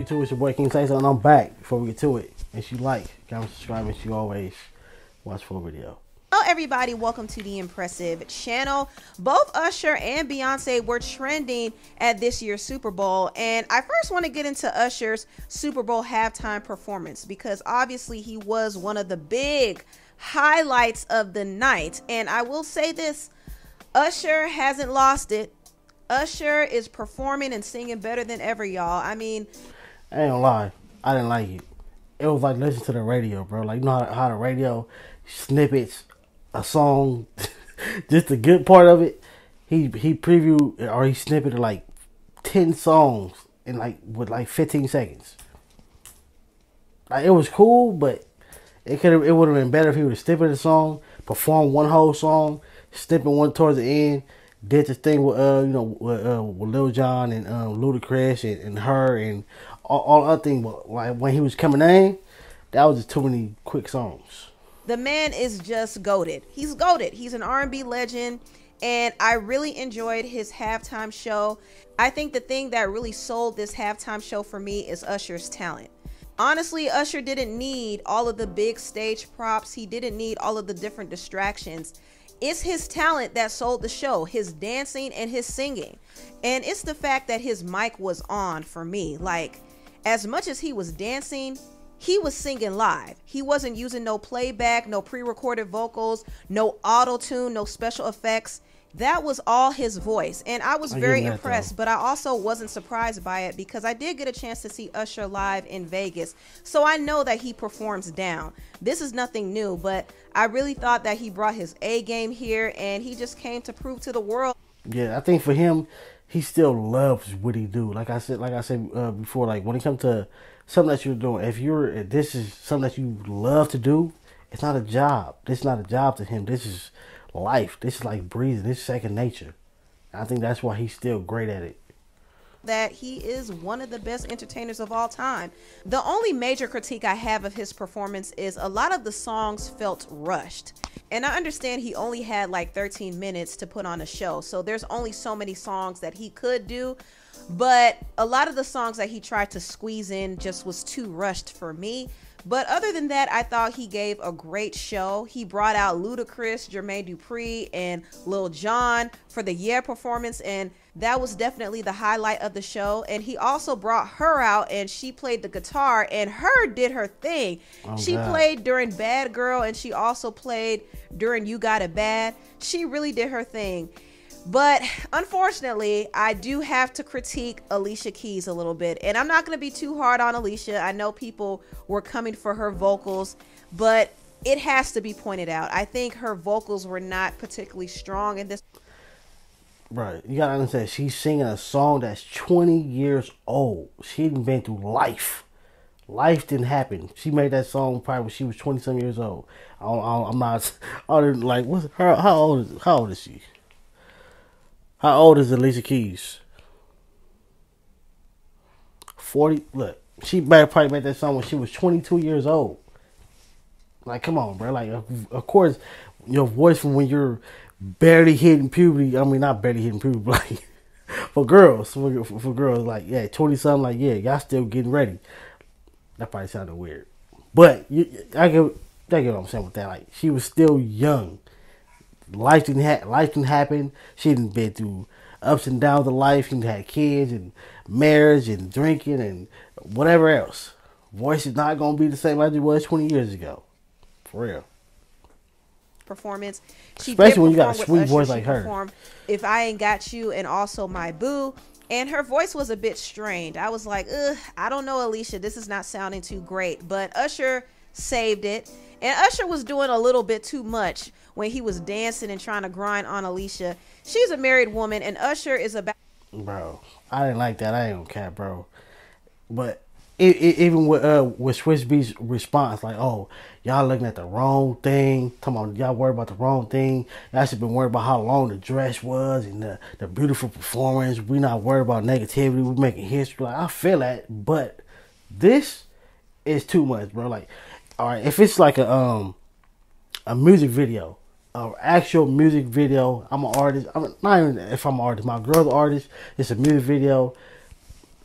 YouTube? It's your boy King Say and I'm back. Before we get to it, and you like, comment, subscribe, and you always watch full video. Hello, everybody. Welcome to the Impressive Channel. Both Usher and Beyonce were trending at this year's Super Bowl. And I first want to get into Usher's Super Bowl halftime performance because obviously he was one of the big highlights of the night. And I will say this Usher hasn't lost it. Usher is performing and singing better than ever, y'all. I mean, I ain't gonna lie, I didn't like it. It was like listening to the radio, bro. Like you know how, how the radio snippets a song, just the good part of it. He he previewed or he snippeted like ten songs in like with like fifteen seconds. Like it was cool, but it could it would have been better if he would have snippeted the song, performed one whole song, snipping one towards the end, did the thing with uh you know with, uh, with Lil Jon and um, Ludacris and, and her and all, all other things. But like when he was coming in, that was just too many quick songs. The man is just goaded. He's goaded. He's an R&B legend and I really enjoyed his halftime show. I think the thing that really sold this halftime show for me is Usher's talent. Honestly, Usher didn't need all of the big stage props. He didn't need all of the different distractions. It's his talent that sold the show, his dancing and his singing. And it's the fact that his mic was on for me. Like, as much as he was dancing, he was singing live. He wasn't using no playback, no pre recorded vocals, no auto tune, no special effects. That was all his voice. And I was very impressed, but I also wasn't surprised by it because I did get a chance to see Usher live in Vegas. So I know that he performs down. This is nothing new, but I really thought that he brought his A game here and he just came to prove to the world. Yeah, I think for him, he still loves what he do. Like I said, like I said uh, before, like when it comes to something that you're doing, if you're if this is something that you love to do, it's not a job. This is not a job to him. This is life. This is like breathing. This is second nature. I think that's why he's still great at it that he is one of the best entertainers of all time. The only major critique I have of his performance is a lot of the songs felt rushed. And I understand he only had like 13 minutes to put on a show, so there's only so many songs that he could do. But a lot of the songs that he tried to squeeze in just was too rushed for me. But other than that, I thought he gave a great show. He brought out Ludacris, Jermaine Dupri, and Lil Jon for the Yeah performance, and that was definitely the highlight of the show. And he also brought her out, and she played the guitar, and her did her thing. Oh, she God. played during Bad Girl, and she also played during You Got It Bad. She really did her thing. But unfortunately, I do have to critique Alicia Keys a little bit. And I'm not going to be too hard on Alicia. I know people were coming for her vocals, but it has to be pointed out. I think her vocals were not particularly strong in this. Right. You got to understand, she's singing a song that's 20 years old. She hadn't been through life. Life didn't happen. She made that song probably when she was 20 some years old. I am not, I don't, like, what's her, how old, is, how old is she? How old is Alicia Keys? 40. Look, she probably made that song when she was 22 years old. Like, come on, bro. Like, of course, your voice from when you're barely hitting puberty. I mean, not barely hitting puberty, but like, for girls, for, for girls, like, yeah, 20 something, like, yeah, y'all still getting ready. That probably sounded weird. But you, I get, I get what I'm saying with that. Like, she was still young life didn't ha- life didn't happen. She didn't been through ups and downs of life. She had kids and marriage and drinking and whatever else. Voice is not gonna be the same as it was twenty years ago, for real. Performance, she especially when you got a sweet voice like her. if I ain't got you, and also my boo, and her voice was a bit strained. I was like, ugh, I don't know, Alicia, this is not sounding too great. But Usher saved it. And Usher was doing a little bit too much when he was dancing and trying to grind on Alicia. She's a married woman, and Usher is about. Bro, I didn't like that. I ain't gonna cap, bro. But it, it, even with uh with Swizz Beatz response, like, oh, y'all looking at the wrong thing. Come on, y'all worried about the wrong thing. Y'all should been worried about how long the dress was and the, the beautiful performance. We not worried about negativity. We making history. Like I feel that, but this is too much, bro. Like all right, if it's like a um a music video, an actual music video, I'm an artist. I'm not even if I'm an artist. My girl's artist. It's a music video.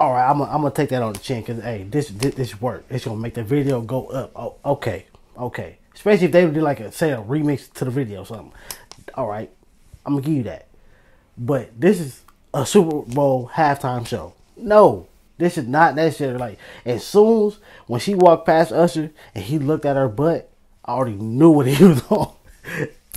All right, I'm gonna, take that on the chin because hey, this, this this work. It's gonna make the video go up. Oh, okay, okay. Especially if they do like a say a remix to the video or something. All right, I'm gonna give you that. But this is a Super Bowl halftime show. No, this is not that shit. Like as soon as when she walked past Usher and he looked at her butt, I already knew what he was on.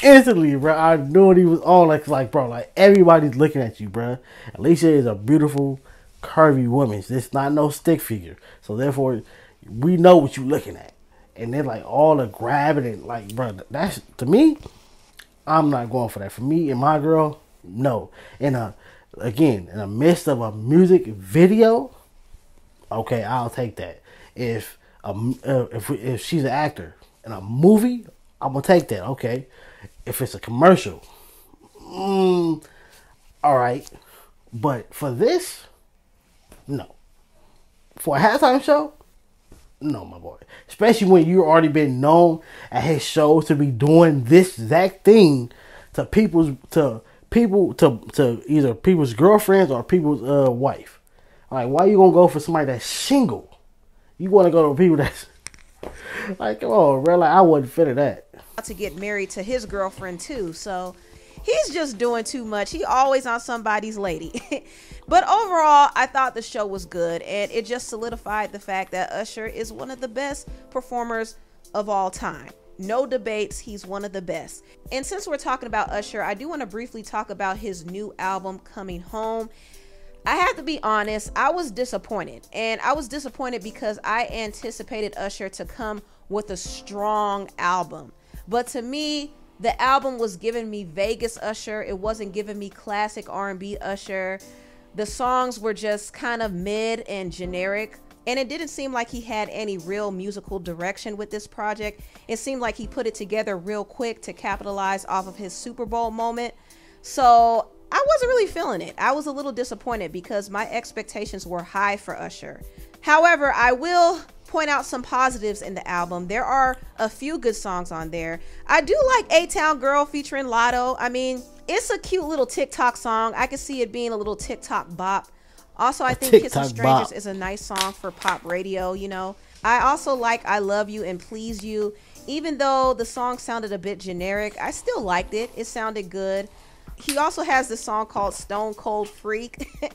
Instantly, bro, I knew what he was on. Like, like, bro, like everybody's looking at you, bro. Alicia is a beautiful curvy woman. It's not no stick figure. So therefore, we know what you're looking at. And then like all the grabbing and like, bro, that's to me. I'm not going for that. For me and my girl, no. In a again in the midst of a music video, okay, I'll take that. If um uh, if if she's an actor in a movie, I'm gonna take that. Okay, if it's a commercial, mm, all right. But for this, no. For a halftime show? No, my boy. Especially when you already been known at his shows to be doing this exact thing to people's to people to to either people's girlfriends or people's uh wife. Like, why you gonna go for somebody that's single? You want to go to people that's like, come on, bro. Like, I wouldn't fit of that. To get married to his girlfriend too, so he's just doing too much. He always on somebody's lady. but overall, I thought the show was good and it just solidified the fact that Usher is one of the best performers of all time. No debates, he's one of the best. And since we're talking about Usher, I do want to briefly talk about his new album coming home. I have to be honest, I was disappointed. And I was disappointed because I anticipated Usher to come with a strong album. But to me, the album was giving me Vegas Usher. It wasn't giving me classic R&B Usher. The songs were just kind of mid and generic. And it didn't seem like he had any real musical direction with this project. It seemed like he put it together real quick to capitalize off of his Super Bowl moment. So I wasn't really feeling it. I was a little disappointed because my expectations were high for Usher. However, I will point out some positives in the album. There are a few good songs on there. I do like A Town Girl featuring Latto. I mean, it's a cute little TikTok song. I can see it being a little TikTok bop. Also, I think Kissing Strangers bop. is a nice song for pop radio, you know. I also like I Love You and Please You. Even though the song sounded a bit generic, I still liked it. It sounded good. He also has this song called Stone Cold Freak.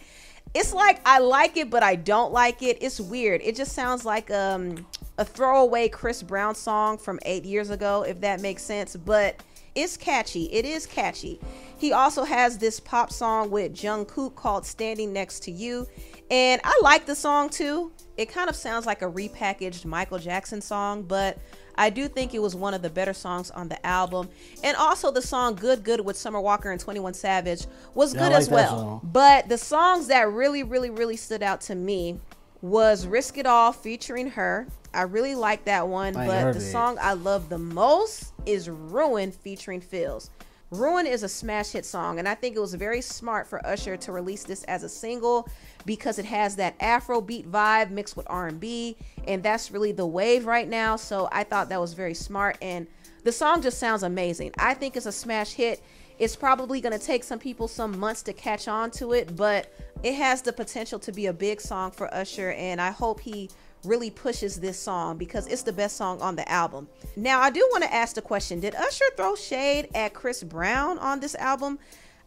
it's like I like it, but I don't like it. It's weird. It just sounds like um, a throwaway Chris Brown song from eight years ago, if that makes sense. But it's catchy. It is catchy. He also has this pop song with Jungkook called Standing Next to You. And I like the song too. It kind of sounds like a repackaged Michael Jackson song, but I do think it was one of the better songs on the album. And also the song Good Good with Summer Walker and 21 Savage was yeah, good like as well. But the songs that really, really, really stood out to me was Risk It All featuring her. I really like that one. I but the it. song I love the most is Ruin featuring Pheelz. Ruin is a smash hit song, and I think it was very smart for Usher to release this as a single because it has that Afrobeat vibe mixed with R&B, and that's really the wave right now. So I thought that was very smart, and the song just sounds amazing. I think it's a smash hit. It's probably going to take some people some months to catch on to it, but it has the potential to be a big song for Usher, and I hope he really pushes this song because it's the best song on the album. Now, I do want to ask the question Did Usher throw shade at Chris Brown on this album?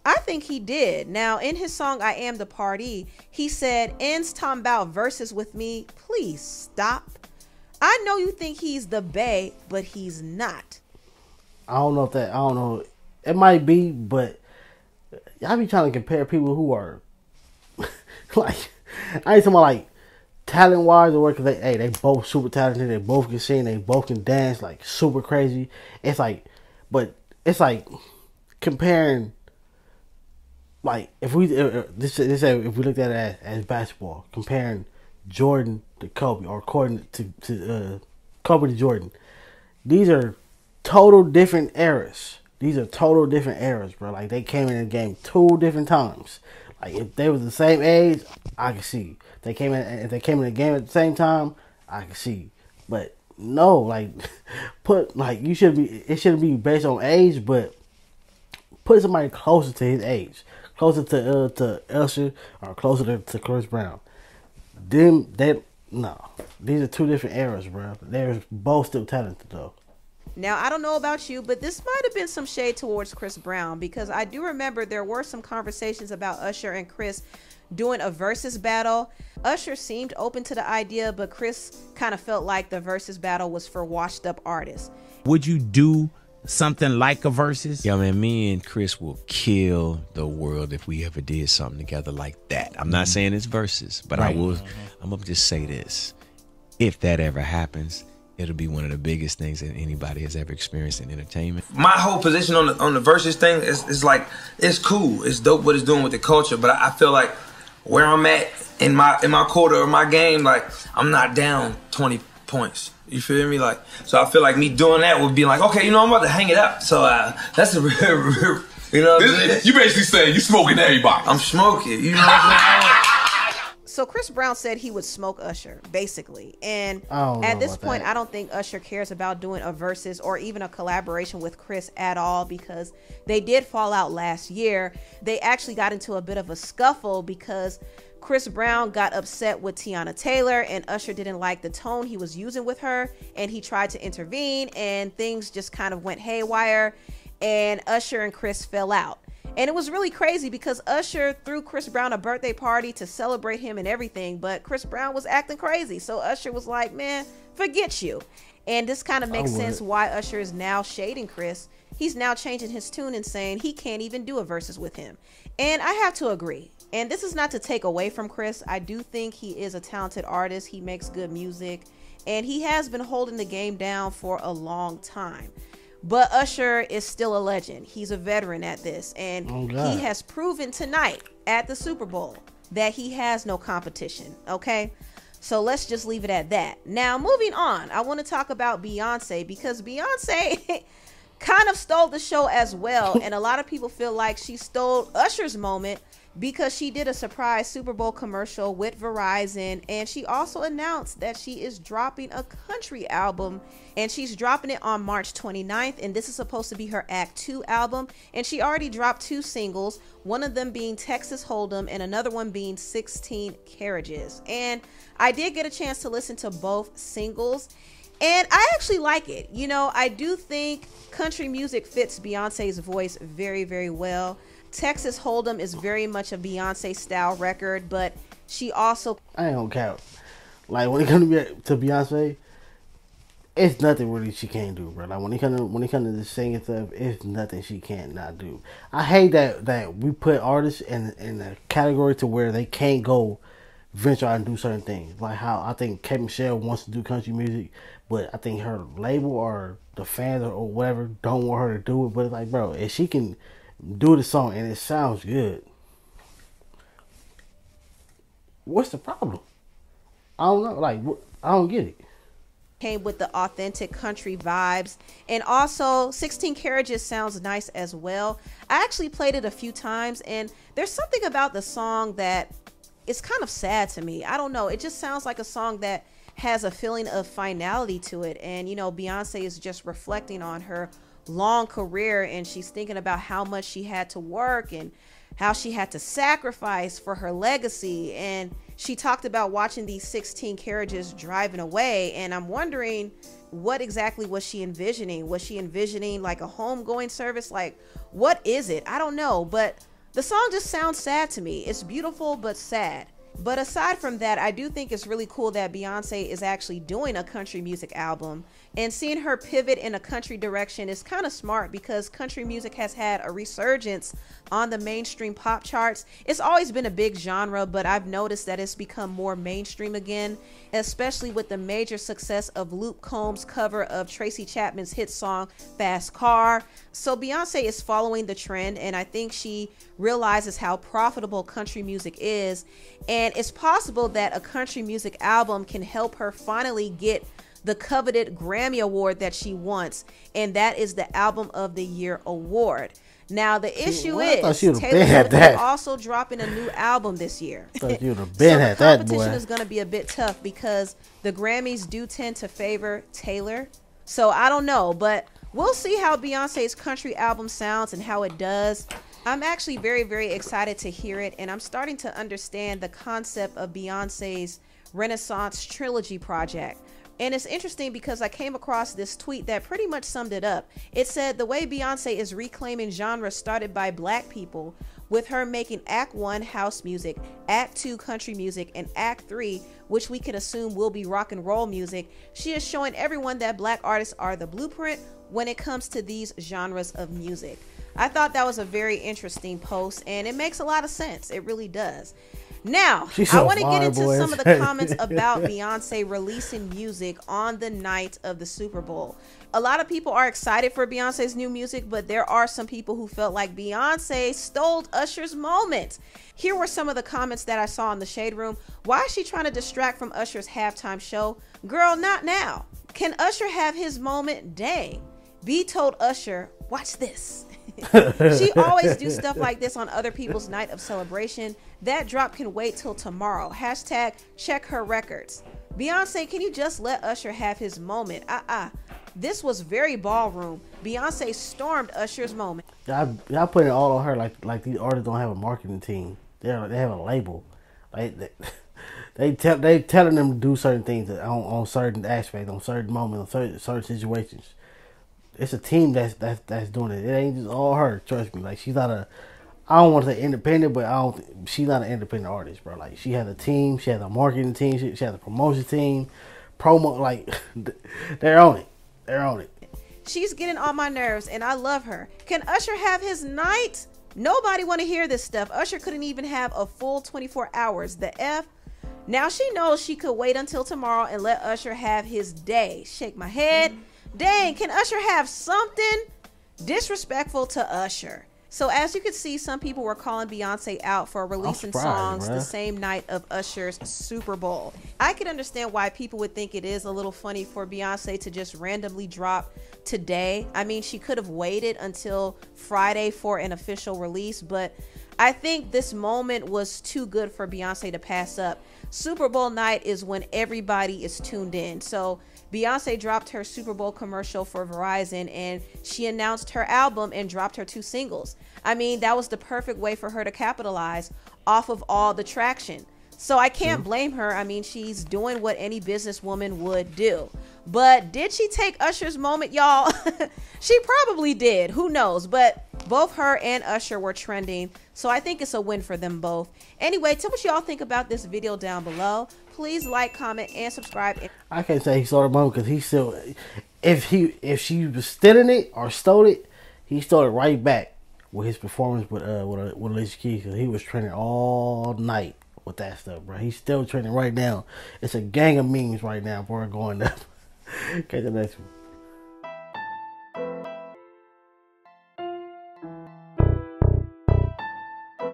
I think he did. Now, in his song I Am the Party, he said, Ends Tom Bow verses with me. Please stop. I know you think he's the Bay, but he's not. I don't know if that, I don't know. It might be, but y'all be trying to compare people who are like, I ain't about like talent wise or because they hey they both super talented, they both can sing, they both can dance like super crazy. It's like, but it's like comparing. Like if we uh, this this if we looked at it as, as basketball, comparing Jordan to Kobe or according to to uh, Kobe to Jordan, these are total different eras. These are total different eras, bro. Like they came in the game two different times. Like if they was the same age, I can see. If they came in if they came in the game at the same time, I can see. But no, like put like you should be it shouldn't be based on age, but put somebody closer to his age, closer to uh, to Usher or closer to, to Chris Brown. them they no. These are two different eras, bro. They're both still talented though. Now, I don't know about you, but this might have been some shade towards Chris Brown because I do remember there were some conversations about Usher and Chris doing a versus battle. Usher seemed open to the idea, but Chris kind of felt like the versus battle was for washed up artists. Would you do something like a versus? Yo, man, me and Chris will kill the world if we ever did something together like that. I'm not mm-hmm. saying it's versus, but I Right. will. I'm gonna just say this: if that ever happens, it'll be one of the biggest things that anybody has ever experienced in entertainment. my whole position on the on the versus thing is, is like it's cool, it's dope what it's doing with the culture, but I, I feel like where I'm at in my in my quarter of my game, like I'm not down 20 points. You feel me? Like so, I feel like me doing that would be like, okay, you know, I'm about to hang it up. So uh, that's a real, real you know, what I'm? This- you basically saying you smoking everybody. I'm smoking. You know what I'm saying? So Chris Brown said he would smoke Usher, basically. And I don't know at this point, that. I don't think Usher cares about doing a versus or even a collaboration with Chris at all because they did fall out last year. They actually got into a bit of a scuffle because Chris Brown got upset with Teyana Taylor and Usher didn't like the tone he was using with her and he tried to intervene and things just kind of went haywire and Usher and Chris fell out. And it was really crazy because Usher threw Chris Brown a birthday party to celebrate him and everything, but Chris Brown was acting crazy. So Usher was like, man, forget you. And this kind of makes sense why Usher is now shading Chris. He's now changing his tune and saying he can't even do a versus with him. And I have to agree. And this is not to take away from Chris. I do think he is a talented artist. He makes good music. And he has been holding the game down for a long time. But Usher is still a legend. He's a veteran at this. And Oh, he has proven tonight at the Super Bowl that he has no competition. Okay. So let's just leave it at that. Now, moving on, I want to talk about Beyonce because Beyonce kind of stole the show as well. and a lot of people feel like she stole Usher's moment because she did a surprise Super Bowl commercial with Verizon. And she also announced that she is dropping a country album and she's dropping it on March 29th. And this is supposed to be her Act 2 album. And she already dropped two singles, one of them being Texas Hold'em and another one being 16 Carriages. And I did get a chance to listen to both singles. And I actually like it. You know, I do think country music fits Beyonce's voice very, very well. Texas Hold'em is very much a Beyonce style record, but she also I ain't gonna count. Like when it comes to, Be- to Beyonce, it's nothing really she can't do, bro. Like when it comes to, when it comes to the singing stuff, it's nothing she can't not do. I hate that that we put artists in in a category to where they can't go venture out and do certain things. Like how I think K. Michelle wants to do country music, but I think her label or the fans or, or whatever don't want her to do it. But it's like, bro, if she can do the song and it sounds good, what's the problem? I don't know. Like, I don't get it. came with the authentic country vibes. And also, 16 Carriages sounds nice as well. I actually played it a few times, and there's something about the song that is kind of sad to me. I don't know. It just sounds like a song that has a feeling of finality to it. And, you know, Beyonce is just reflecting on her long career, and she's thinking about how much she had to work and how she had to sacrifice for her legacy. And she talked about watching these 16 carriages driving away. And I'm wondering what exactly was she envisioning? Was she envisioning like a homegoing service? Like, what is it? I don't know. But the song just sounds sad to me. It's beautiful, but sad. But aside from that, I do think it's really cool that Beyonce is actually doing a country music album. And seeing her pivot in a country direction is kind of smart because country music has had a resurgence on the mainstream pop charts. It's always been a big genre, but I've noticed that it's become more mainstream again, especially with the major success of Luke Combs' cover of Tracy Chapman's hit song Fast Car. So Beyonce is following the trend, and I think she realizes how profitable country music is. And it's possible that a country music album can help her finally get the coveted Grammy Award that she wants, and that is the Album of the Year award. Now the issue well, is Taylor Swift is also dropping a new album this year. Thought you would have so been the at that, competition is going to be a bit tough because the Grammys do tend to favor Taylor. So I don't know, but we'll see how Beyonce's country album sounds and how it does. I'm actually very, very excited to hear it, and I'm starting to understand the concept of Beyonce's Renaissance Trilogy project. And it's interesting because I came across this tweet that pretty much summed it up. It said the way Beyonce is reclaiming genres started by black people, with her making Act 1 house music, Act 2 country music, and Act 3, which we can assume will be rock and roll music, she is showing everyone that black artists are the blueprint when it comes to these genres of music. I thought that was a very interesting post, and it makes a lot of sense. It really does. Now, She's I want to get into boy. some of the comments about Beyonce releasing music on the night of the Super Bowl. A lot of people are excited for Beyonce's new music, but there are some people who felt like Beyonce stole Usher's moment. Here were some of the comments that I saw in the Shade Room. Why is she trying to distract from Usher's halftime show? Girl, not now. Can Usher have his moment? Dang. B told Usher, watch this. she always do stuff like this on other people's night of celebration. That drop can wait till tomorrow. Hashtag check her records. Beyonce, can you just let Usher have his moment? Uh uh This was very ballroom. Beyonce stormed Usher's moment. Y'all, y'all putting it all on her like like these artists don't have a marketing team. They they have a label. Like they, they tell they telling them to do certain things on, on certain aspects, on certain moments, on certain certain situations. It's a team that's that's that's doing it. It ain't just all her. Trust me. Like she's not a. I don't want to say independent, but I don't. She's not an independent artist, bro. Like she has a team. She has a marketing team. She, she has a promotion team. Promo like they're on it. They're on it. She's getting on my nerves and I love her. Can Usher have his night? Nobody want to hear this stuff. Usher couldn't even have a full 24 hours. The F. Now she knows she could wait until tomorrow and let Usher have his day. Shake my head. Dang, can Usher have something? Disrespectful to Usher. So as you can see, some people were calling Beyonce out for releasing songs the same night of Usher's Super Bowl. I can understand why people would think it is a little funny for Beyonce to just randomly drop today. I mean, she could have waited until Friday for an official release, but I think this moment was too good for Beyonce to pass up. Super Bowl night is when everybody is tuned in. So Beyonce dropped her Super Bowl commercial for Verizon and she announced her album and dropped her two singles. I mean, that was the perfect way for her to capitalize off of all the traction. So I can't mm-hmm. blame her. I mean, she's doing what any businesswoman would do. But did she take Usher's moment, y'all? she probably did. Who knows? But both her and Usher were trending. So I think it's a win for them both. Anyway, tell me what y'all think about this video down below. Please like, comment, and subscribe. I can't say he stole the moment because he still, if he if she was stealing it or stole it, he stole it right back with his performance with uh with uh, with Alicia Keys. 'cause he was trending all night with that stuff, bro. He's still trending right now. It's a gang of memes right now, bro, going up. Catch the next one.